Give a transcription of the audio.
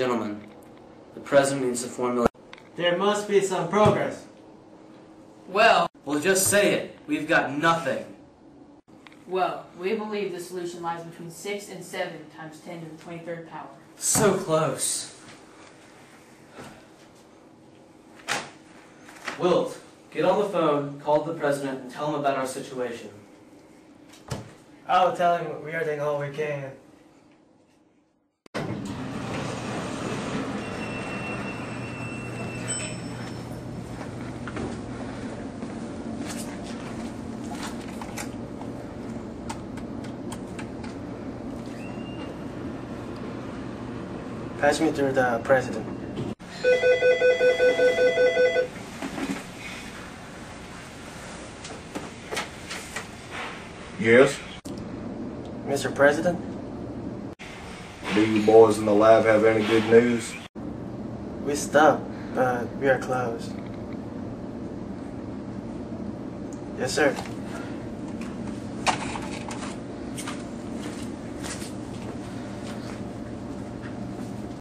Gentlemen, the President needs to formulate. There must be some progress. Well, Well, just say it. We've got nothing. well, we believe the solution lies between 6 and 7 times 10 to the 23rd power. So close. Wilt, get on the phone, call the President, and tell him about our situation. I'll tell him we are doing all we can. Pass me through the president. Yes? Mr. President, Do you boys in the lab have any good news? we stopped, but we are closed. Yes, sir.